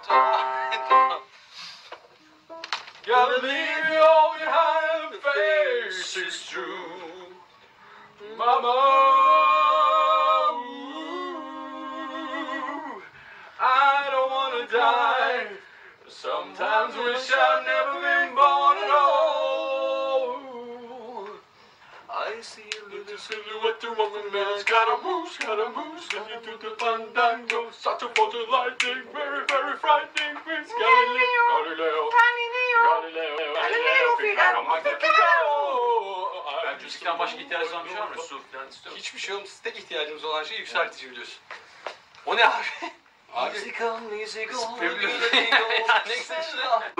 Gotta leave you all behind, the face is true. Mama, ooh, I don't wanna die. Sometimes wish I'd never been born at all. I see a little silhouette of a man's got a moose, got a moose, looking to the fandango. Such a photo lightning, very, very frightening. Please, Galileo, Galileo, Galileo, Galileo, Figaro, Figaro. Ben müzikten başka ihtiyacınız olan bir şey var mı? Su falan istiyor musun? Hiçbir şey olmaz. Tek ihtiyacımız olan şey yükseltici biliyorsun. O ne abi? Abi. Musical, musical. Ya ne güzel.